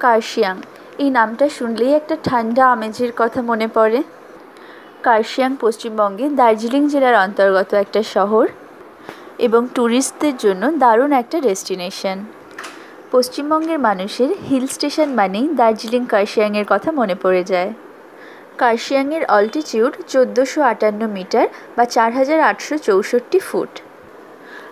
কার্শিয়াং। এই নামটা শুনলেই একটা ঠান্ডা আমেজের কথা মনে পড়ে। কার্শিয়াং পশ্চিমবঙ্গে দার্জিলিং জেলার অন্তর্গত একটা শহর এবং ট্যুরিস্টদের জন্য দারুণ একটা ডেস্টিনেশন। পশ্চিমবঙ্গের মানুষের হিল স্টেশন মানেই দার্জিলিং কার্শিয়াংয়ের কথা মনে পড়ে যায়। কার্শিয়াংয়ের অল্টিটিউড চোদ্দোশো আটান্ন মিটার বা চার হাজার আটশো চৌষট্টি ফুট।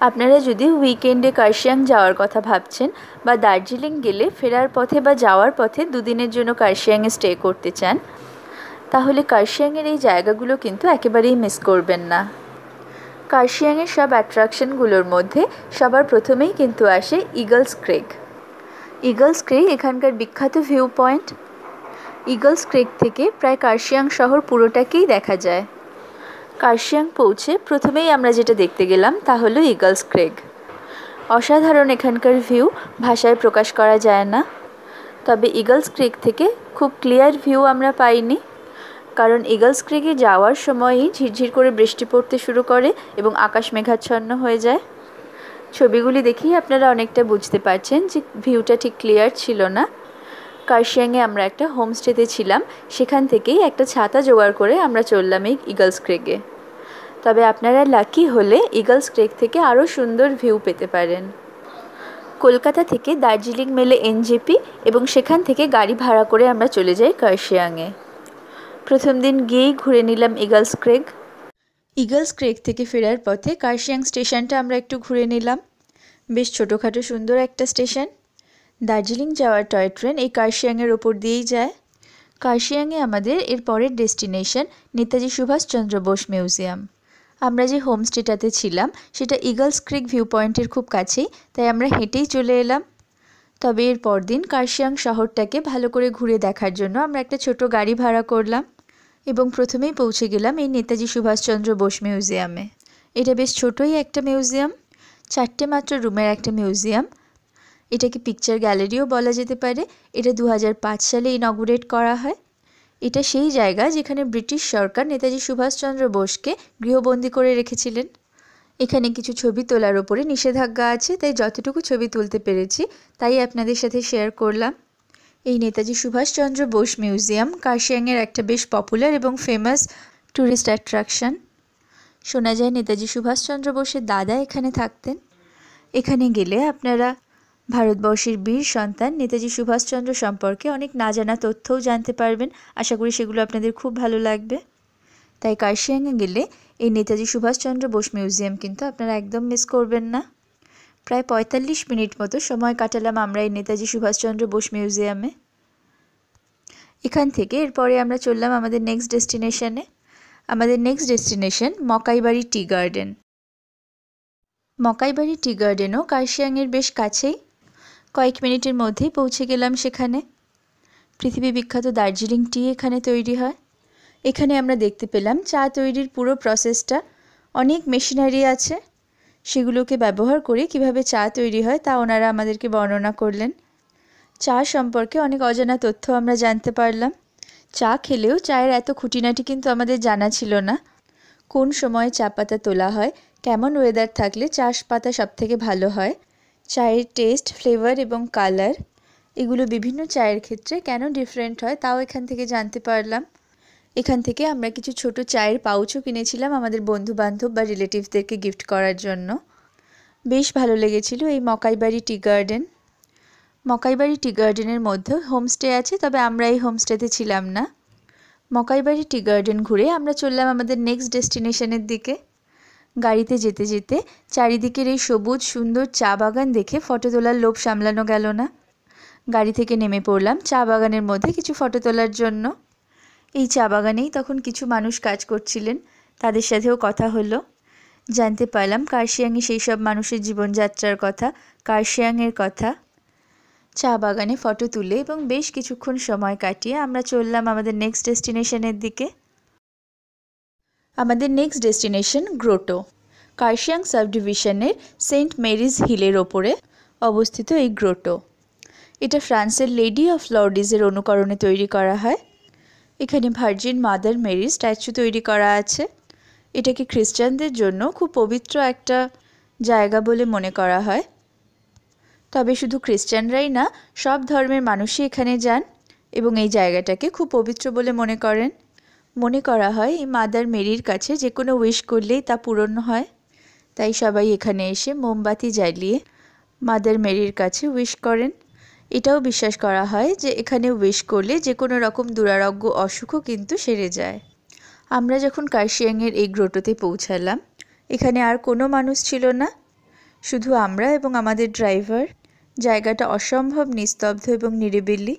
আপনারা যদি উইকেন্ডে কার্শিয়াং যাওয়ার কথা ভাবছেন বা দার্জিলিং গেলে ফেরার পথে বা যাওয়ার পথে দুদিনের জন্য কার্শিয়াংয়ে স্টে করতে চান, তাহলে কার্শিয়াংয়ের এই জায়গাগুলো কিন্তু একেবারেই মিস করবেন না। কার্শিয়াংয়ের সব অ্যাট্রাকশনগুলোর মধ্যে সবার প্রথমেই কিন্তু আসে ইগলস ক্রেক ইগলস ক্রেক এখানকার বিখ্যাত ভিউ পয়েন্ট ইগলস ক্রেক থেকে প্রায় কার্শিয়াং শহর পুরোটাকেই দেখা যায়। কার্শিয়াং পৌঁছে প্রথমেই আমরা যেটা দেখতে গেলাম তা হলো ইগলস ক্রেগ। অসাধারণ এখানকার ভিউ, ভাষায় প্রকাশ করা যায় না। তবে ইগলস ক্রেক থেকে খুব ক্লিয়ার ভিউ আমরা পাইনি, কারণ ইগলস ক্রেগে যাওয়ার সময়ই ঝিরঝির করে বৃষ্টি পড়তে শুরু করে এবং আকাশ মেঘাচ্ছন্ন হয়ে যায়। ছবিগুলি দেখেই আপনারা অনেকটা বুঝতে পারছেন যে ভিউটা ঠিক ক্লিয়ার ছিল না। কার্শিয়াংয়ে আমরা একটা হোমস্টেতে ছিলাম। সেখান থেকেই একটা ছাতা জোগাড় করে আমরা চললাম এই ইগলস ক্রেগে তবে আপনারা লাকি হলে ইগলস ক্রেক থেকে আরও সুন্দর ভিউ পেতে পারেন। কলকাতা থেকে দার্জিলিং মেলে এনজেপি এবং সেখান থেকে গাড়ি ভাড়া করে আমরা চলে যাই কার্শিয়াংয়ে। প্রথম দিন গিয়েই ঘুরে নিলাম ইগলস ক্রেগ ইগলস ক্রেগ থেকে ফেরার পথে কার্শিয়াং স্টেশনটা আমরা একটু ঘুরে নিলাম। বেশ ছোটোখাটো সুন্দর একটা স্টেশন। দার্জিলিং যাওয়ার টয় ট্রেন এই কার্শিয়াংয়ের ওপর দিয়েই যায়। কার্শিয়াংয়ে আমাদের এর পরের ডেস্টিনেশন নেতাজি সুভাষচন্দ্র বোস মিউজিয়াম। আমরা যে হোমস্টেটাতে ছিলাম, সেটা ইগলস ক্রিক ভিউ পয়েন্টের খুব কাছেই, তাই আমরা হেঁটেই চলে এলাম। তবে এর পরদিন কার্শিয়াং শহরটাকে ভালো করে ঘুরে দেখার জন্য আমরা একটা ছোট গাড়ি ভাড়া করলাম এবং প্রথমেই পৌঁছে গেলাম এই নেতাজি সুভাষচন্দ্র বোস মিউজিয়ামে। এটা বেশ ছোটই একটা মিউজিয়াম, চারটে মাত্র রুমের একটা মিউজিয়াম এটাকে পিকচার গ্যালারিও বলা যেতে পারে। এটা দু হাজার পাঁচ সালে ইনগুরেট করা হয়। এটা সেই জায়গা যেখানে ব্রিটিশ সরকার নেতাজি সুভাষচন্দ্র বোসকে গৃহবন্দী করে রেখেছিলেন। এখানে কিছু ছবি তোলার ওপরে নিষেধাজ্ঞা আছে, তাই যতটুকু ছবি তুলতে পেরেছি, তাই আপনাদের সাথে শেয়ার করলাম। এই নেতাজি সুভাষচন্দ্র বোস মিউজিয়াম কার্শিয়াংয়ের একটা বেশ পপুলার এবং ফেমাস ট্যুরিস্ট অ্যাট্রাকশন শোনা যায় নেতাজি সুভাষচন্দ্র বোসের দাদা এখানে থাকতেন। এখানে গেলে আপনারা ভারতবর্ষের বীর সন্তান নেতাজি সুভাষচন্দ্র সম্পর্কে অনেক না জানা তথ্যও জানতে পারবেন। আশা করি সেগুলো আপনাদের খুব ভালো লাগবে। তাই কার্শিয়াংয়ে গেলে এই নেতাজি সুভাষচন্দ্র বোস মিউজিয়াম কিন্তু আপনারা একদম মিস করবেন না। প্রায় পঁয়তাল্লিশ মিনিট মতো সময় কাটালাম আমরা এই নেতাজি সুভাষচন্দ্র বোস মিউজিয়ামে। এখান থেকে এরপরে আমরা চললাম আমাদের নেক্সট ডেস্টিনেশানে আমাদের next destination Makaibari tea garden. Makaibari tea গার্ডেনও কার্শিয়াংয়ের বেশ কাছেই। কয়েক মিনিটের মধ্যেই পৌঁছে গেলাম সেখানে। পৃথিবী বিখ্যাত দার্জিলিং টি এখানে তৈরি হয়। এখানে আমরা দেখতে পেলাম চা তৈরির পুরো প্রসেসটা। অনেক মেশিনারি আছে। সেগুলোকে ব্যবহার করে কীভাবে চা তৈরি হয় তা ওনারা আমাদেরকে বর্ণনা করলেন। চা সম্পর্কে অনেক অজানা তথ্য আমরা জানতে পারলাম। চা খেলেও চায়ের এত খুঁটিনাটি কিন্তু আমাদের জানা ছিল না। কোন সময় চা পাতা তোলা হয়, কেমন ওয়েদার থাকলে চাষ পাতা সবথেকে ভালো হয় চায়ের টেস্ট ফ্লেভার এবং কালার এগুলো বিভিন্ন চায়ের ক্ষেত্রে কেন ডিফারেন্ট হয় তাও এখান থেকে জানতে পারলাম। এখান থেকে আমরা কিছু ছোট চায়ের পাউচও কিনেছিলাম আমাদের বন্ধু বান্ধব বা রিলেটিভসদেরকে গিফট করার জন্য। বেশ ভালো লেগেছিল এই মকাইবাড়ি টি গার্ডেন। মকাইবাড়ি টি গার্ডেনের মধ্যে হোমস্টে আছে, তবে আমরা এই হোমস্টেতে ছিলাম না। মকাইবাড়ি টি গার্ডেন ঘুরে আমরা চললাম আমাদের নেক্সট ডেস্টিনেশনের দিকে। গাড়িতে যেতে যেতে চারিদিকের এই সবুজ, সুন্দর চা বাগান দেখে ফটো তোলার লোভ সামলানো গেল না। গাড়ি থেকে নেমে পড়লাম চা বাগানের মধ্যে কিছু ফটো তোলার জন্য। এই চা বাগানেই তখন কিছু মানুষ কাজ করছিলেন, তাদের সাথেও কথা হলো। জানতে পারলাম কার্শিয়াংয়ে সেই সব মানুষের জীবনযাত্রার কথা, কার্শিয়াংয়ের কথা। চা বাগানে ফটো তুলে এবং বেশ কিছুক্ষণ সময় কাটিয়ে আমরা চললাম আমাদের নেক্সট ডেস্টিনেশনের দিকে। আমাদের next destination grotto. Kurseong sub ডিভিশনের সেন্ট মেরিজ হিলের ওপরে অবস্থিত এই গ্রোটো। এটা ফ্রান্সের লেডি অফ লর্ডিজের অনুকরণে তৈরি করা হয়। এখানে ভার্জিন মাদার মেরি স্ট্যাচু তৈরি করা আছে। এটাকে খ্রিস্টানদের জন্য খুব পবিত্র একটা জায়গা বলে মনে করা হয়। তবে শুধু খ্রিস্টানরাই না, সব ধর্মের মানুষই এখানে যান এবং এই জায়গাটাকে খুব পবিত্র বলে মনে করেন। মনে করা হয়, এই মাদার মেরির কাছে যে কোনো উইশ করলেই তা পূরণ হয়। তাই সবাই এখানে এসে মোমবাতি জ্বালিয়ে মাদার মেরির কাছে উইশ করেন। এটাও বিশ্বাস করা হয় যে এখানে উইশ করলে যে কোনো রকম দুরারোগ্য অসুখও কিন্তু সেরে যায়। আমরা যখন কার্শিয়াংয়ের এই গ্রোটোতে পৌঁছালাম, এখানে আর কোনো মানুষ ছিল না। শুধু আমরা এবং আমাদের ড্রাইভার। জায়গাটা অসম্ভব নিস্তব্ধ এবং নিরিবিলি।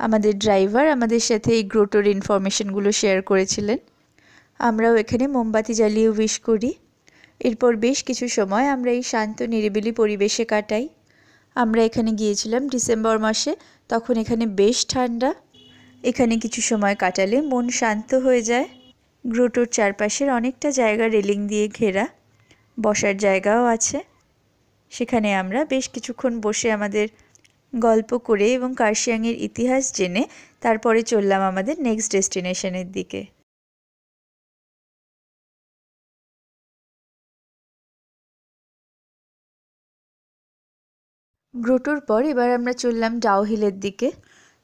আমাদের ড্রাইভার আমাদের সাথে এই গ্রোটোর ইনফরমেশনগুলো শেয়ার করেছিলেন। আমরাও এখানে মোমবাতি জ্বালিয়ে উইশ করি। এরপর বেশ কিছু সময় আমরা এই শান্ত, নিরিবিলি পরিবেশে কাটাই। আমরা এখানে গিয়েছিলাম ডিসেম্বর মাসে, তখন এখানে বেশ ঠান্ডা। এখানে কিছু সময় কাটালে মন শান্ত হয়ে যায়। গ্রোটোর চারপাশের অনেকটা জায়গা রেলিং দিয়ে ঘেরা। বসার জায়গাও আছে। সেখানে আমরা বেশ কিছুক্ষণ বসে আমাদের গল্প করে এবং কার্শিয়াংয়ের ইতিহাস জেনে তারপরে চললাম আমাদের নেক্সট ডেস্টিনেশনের দিকে। গ্রোটোর পর এবার আমরা চললাম ডাউহিলের দিকে।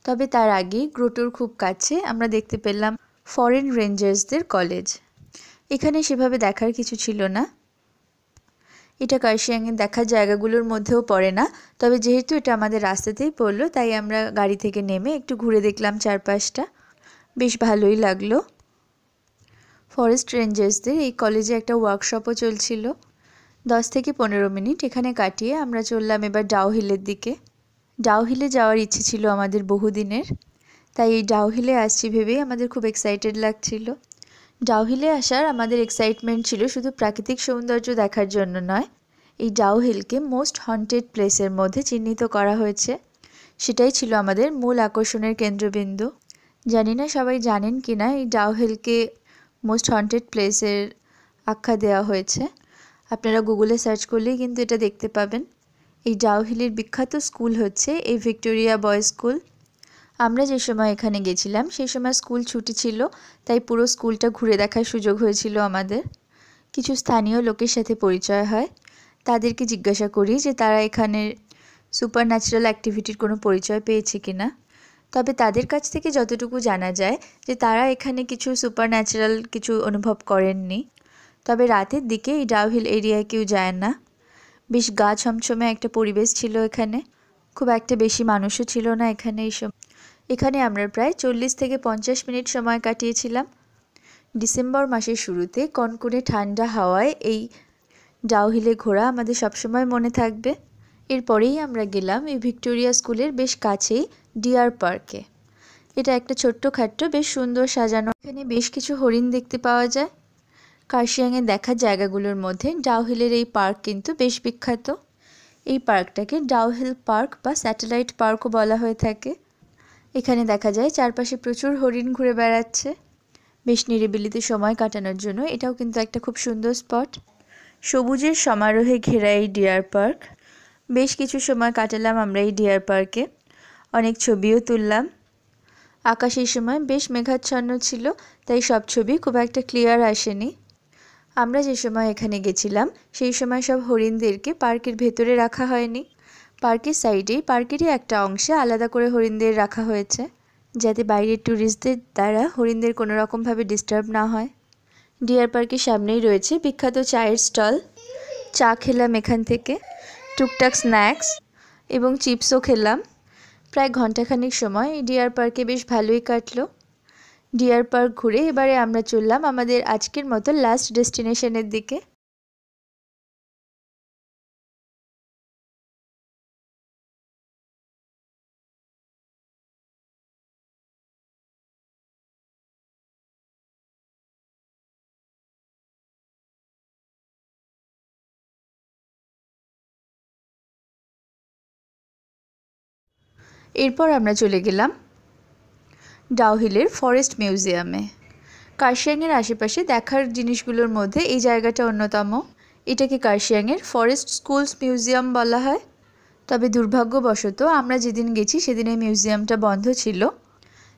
তবে তার আগে গ্রোটোর খুব কাছে আমরা দেখতে পেলাম ফরেন রেঞ্জার্সদের কলেজ এখানে সেভাবে দেখার কিছু ছিল না। এটা কার্শিয়াংয়ে দেখার জায়গাগুলোর মধ্যেও পড়ে না। তবে যেহেতু এটা আমাদের রাস্তাতেই পড়ল, তাই আমরা গাড়ি থেকে নেমে একটু ঘুরে দেখলাম চারপাশটা। বেশ ভালোই লাগল। ফরেস্ট রেঞ্জার্সদের এই কলেজে একটা ওয়ার্কশপও চলছিল। দশ থেকে পনেরো মিনিট এখানে কাটিয়ে আমরা চললাম এবার ডাউহিলের দিকে। ডাউহিলে যাওয়ার ইচ্ছে ছিল আমাদের বহুদিনের। তাই এই ডাউহিলে আসছি ভেবেই আমাদের খুব এক্সাইটেড লাগছিল। ডাউহিলে আসার আমাদের এক্সাইটমেন্ট ছিল শুধু প্রাকৃতিক সৌন্দর্য দেখার জন্য নয়, এই ডাউহিলকে মোস্ট হন্টেড প্লেসের মধ্যে চিহ্নিত করা হয়েছে। সেটাই ছিল আমাদের মূল আকর্ষণের কেন্দ্রবিন্দু। জানি না সবাই জানেন কি না এই ডাউহিলকে মোস্ট হন্টেড প্লেসের আখ্যা দেওয়া হয়েছে। আপনারা গুগলে সার্চ করলেই কিন্তু এটা দেখতে পাবেন। এই ডাউহিলের বিখ্যাত স্কুল হচ্ছে এই ভিক্টোরিয়া বয়েজ স্কুল আমরা যে সময় এখানে গেছিলাম সেই সময় স্কুল ছুটি ছিল, তাই পুরো স্কুলটা ঘুরে দেখার সুযোগ হয়েছিল আমাদের। কিছু স্থানীয় লোকের সাথে পরিচয় হয়। তাদেরকে জিজ্ঞাসা করি যে তারা এখানে সুপার ন্যাচারাল অ্যাক্টিভিটির কোনো পরিচয় পেয়েছে কি না তবে তাদের কাছ থেকে যতটুকু জানা যায় যে তারা এখানে কিছু সুপার ন্যাচারাল কিছু অনুভব করেননি। তবে রাতের দিকে এই ডাউহিল এরিয়ায় কেউ যায় না। বেশ গা ছমছমে একটা পরিবেশ ছিল এখানে। খুব একটা বেশি মানুষও ছিল না এখানে এই সময় এখানে আমরা প্রায় চল্লিশ থেকে পঞ্চাশ মিনিট সময় কাটিয়েছিলাম। ডিসেম্বর মাসের শুরুতে কনকনে ঠান্ডা হাওয়ায় এই ডাউহিলে ঘোরা আমাদের সবসময় মনে থাকবে। এরপরেই আমরা গেলাম এই ভিক্টোরিয়া স্কুলের বেশ কাছেই ডিয়ার পার্কে। এটা একটা ছোট্ট খাট্ট, বেশ সুন্দর সাজানো। এখানে বেশ কিছু হরিণ দেখতে পাওয়া যায়। কার্শিয়াংয়ে দেখার জায়গাগুলোর মধ্যে ডাউহিলের এই পার্ক কিন্তু বেশ বিখ্যাত। এই পার্কটাকে ডাউহিল পার্ক বা স্যাটেলাইট পার্কও বলা হয়ে থাকে। এখানে দেখা যায় চারপাশে প্রচুর হরিণ ঘুরে বেড়াচ্ছে। বেশ নিরিবিলিতে সময় কাটানোর জন্য। এটাও কিন্তু একটা খুব সুন্দর স্পট। সবুজের সমারোহে ঘেরা এই ডিয়ার পার্ক। বেশ কিছু সময় কাটালাম আমরা এই ডিয়ার পার্কে। অনেক ছবিও তুললাম। আকাশ এই সময় বেশ মেঘাচ্ছন্ন ছিল, তাই সব ছবি খুব একটা ক্লিয়ার আসেনি। আমরা যে সময় এখানে গেছিলাম, সেই সময় সব হরিণদেরকে পার্কের ভেতরে রাখা হয়নি। পার্কের সাইডেই পার্কেরই একটা অংশে আলাদা করে হরিণদের রাখা হয়েছে, যাতে বাইরের ট্যুরিস্টদের দ্বারা হরিণদের কোনো রকমভাবে ডিস্টার্ব না হয়। ডিয়ার পার্কের সামনেই রয়েছে বিখ্যাত চায়ের স্টল। চা খেলাম এখান থেকে, টুকটাক স্ন্যাক্স এবং চিপসও খেলাম। প্রায় ঘন্টাখানিক সময় ডিয়ার পার্কে বেশ ভালোই কাটলো। ডিয়ার পার্ক ঘুরে এবারে আমরা চললাম আমাদের আজকের মতো লাস্ট ডেস্টিনেশনের দিকে। এরপর আমরা চলে গেলাম ডাউহিলের ফরেস্ট মিউজিয়ামে। কার্শিয়াংয়ের আশেপাশে দেখার জিনিসগুলোর মধ্যে এই জায়গাটা অন্যতম। এটাকে কার্শিয়াংয়ের ফরেস্ট স্কুলস মিউজিয়াম বলা হয়। তবে দুর্ভাগ্যবশত আমরা যেদিন গেছি সেদিন এই মিউজিয়ামটা বন্ধ ছিল।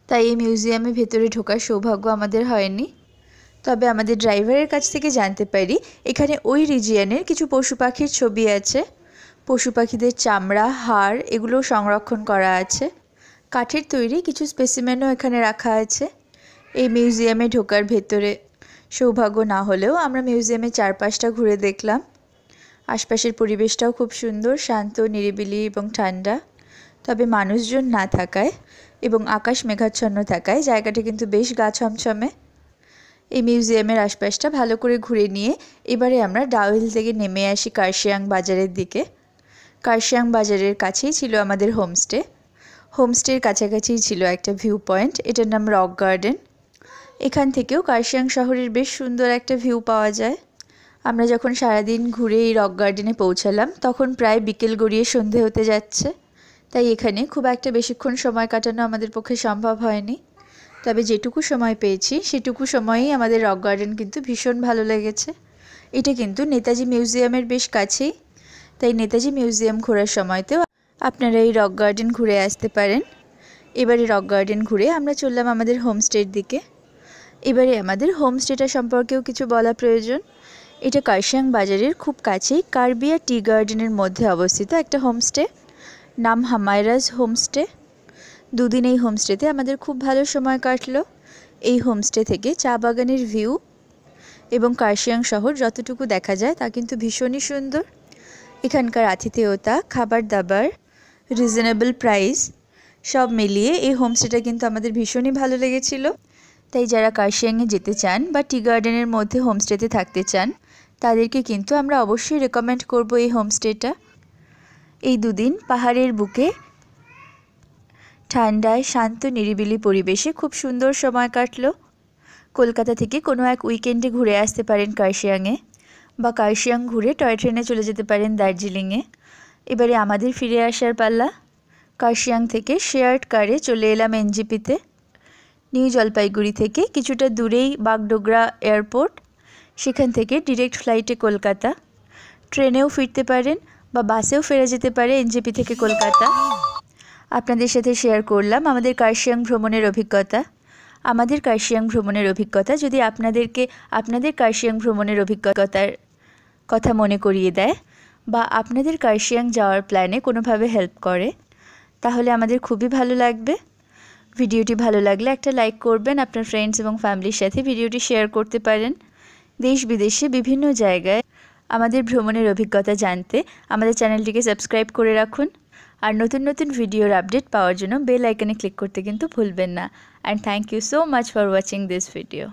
তাই এই মিউজিয়ামে ভেতরে ঢোকার সৌভাগ্য আমাদের হয়নি। তবে আমাদের ড্রাইভারের কাছ থেকে জানতে পারি, এখানে ওই রিজিয়ানের কিছু পশু পাখির ছবি আছে। পশু পাখিদের চামড়া, হাড় এগুলো সংরক্ষণ করা আছে। কাঠের তৈরি কিছু স্পেসিমেনও এখানে রাখা আছে। এই মিউজিয়ামে ঢোকার ভেতরে। সৌভাগ্য না হলেও আমরা মিউজিয়ামের চারপাশটা ঘুরে দেখলাম। আশপাশের পরিবেশটাও খুব সুন্দর, শান্ত, নিরিবিলি এবং ঠান্ডা। তবে মানুষজন না থাকায় এবং আকাশ মেঘাচ্ছন্ন থাকায় জায়গাটা কিন্তু বেশ গা ছমছমে। এই মিউজিয়ামের আশপাশটা ভালো করে ঘুরে নিয়ে এবারে আমরা ডাউহিল থেকে নেমে আসি কার্শিয়াং বাজারের দিকে। কার্শিয়াং বাজারের কাছেই ছিল আমাদের হোমস্টে। হোমস্টের কাছাকাছিই ছিল একটা ভিউ পয়েন্ট, এটার নাম রক গার্ডেন। এখান থেকেও কার্শিয়াং শহরের বেশ সুন্দর একটা ভিউ পাওয়া যায়। আমরা যখন সারাদিন ঘুরে এই রক গার্ডেনে পৌঁছালাম, তখন প্রায় বিকেল গড়িয়ে সন্ধে হতে যাচ্ছে। তাই এখানে খুব একটা বেশিক্ষণ সময় কাটানো আমাদের পক্ষে সম্ভব হয়নি। তবে যেটুকু সময় পেয়েছি, সেটুকু সময়েই আমাদের রক গার্ডেন কিন্তু ভীষণ ভালো লেগেছে। এটা কিন্তু নেতাজি মিউজিয়ামের বেশ কাছেই। তাই নেতাজি মিউজিয়াম ঘোরার সময়তেও আপনারা এই রক গার্ডেন ঘুরে আসতে পারেন। এবারে রক গার্ডেন ঘুরে আমরা চললাম আমাদের হোমস্টের দিকে। এবারে আমাদের হোমস্টেটা সম্পর্কেও কিছু বলা প্রয়োজন। এটা কার্শিয়াং বাজারের খুব কাছেই কার্বিয়া টি গার্ডেনের মধ্যে অবস্থিত একটা হোমস্টে। নাম হামায়রাজ হোমস্টে। দুদিন এই হোমস্টেতে আমাদের খুব ভালো সময় কাটলো। এই হোমস্টে থেকে চা বাগানের ভিউ এবং কার্শিয়াং শহর যতটুকু দেখা যায় তা কিন্তু ভীষণই সুন্দর। এখানকার আতিথেয়তা খাবার দাবার রিজনেবল প্রাইস সব মিলিয়ে এই হোমস্টেটা কিন্তু আমাদের ভীষণই ভালো লেগেছিল। তাই যারা কার্শিয়াংয়ে যেতে চান বা টি গার্ডেনের মধ্যে হোমস্টেতে থাকতে চান, তাদেরকে কিন্তু আমরা অবশ্যই রেকমেন্ড করব এই হোমস্টেটা এই দুদিন পাহাড়ের বুকে ঠান্ডায় শান্ত নিরিবিলি পরিবেশে খুব সুন্দর সময় কাটল। কলকাতা থেকে কোনো এক উইকেন্ডে ঘুরে আসতে পারেন কার্শিয়াংয়ে। বা কার্শিয়াং ঘুরে টয় ট্রেনে চলে যেতে পারেন দার্জিলিংয়ে। এবারে আমাদের ফিরে আসার পাল্লা। কার্শিয়াং থেকে শেয়ার্ড কারে চলে এলাম এনজিপিতে। নিউ জলপাইগুড়ি থেকে কিছুটা দূরেই বাগডোগরা এয়ারপোর্ট, সেখান থেকে ডিরেক্ট ফ্লাইটে কলকাতা। ট্রেনেও ফিরতে পারেন বা বাসেও ফেরা যেতে পারে এনজেপি থেকে কলকাতা। আপনাদের সাথে শেয়ার করলাম আমাদের কার্শিয়াং ভ্রমণের অভিজ্ঞতা। আমাদের কার্শিয়াং ভ্রমণের অভিজ্ঞতা যদি আপনাদেরকে, আপনাদের কার্শিয়াং ভ্রমণের অভিজ্ঞতার কথা মনে করিয়ে দেয় বা আপনাদের কার্শিয়াং যাওয়ার প্ল্যানে কোনোভাবে হেল্প করে, তাহলে আমাদের খুবই ভালো লাগবে। ভিডিওটি ভালো লাগলে একটা লাইক করবেন, আপনার ফ্রেন্ডস এবং ফ্যামিলির সাথে ভিডিওটি শেয়ার করতে পারেন। দেশ বিদেশে বিভিন্ন জায়গায় আমাদের ভ্রমণের অভিজ্ঞতা জানতে আমাদের চ্যানেলটিকে সাবস্ক্রাইব করে রাখুন। আর নতুন নতুন ভিডিওর আপডেট পাওয়ার জন্য বেল আইকনে ক্লিক করতে কিন্তু ভুলবেন না। And thank you so much for watching this video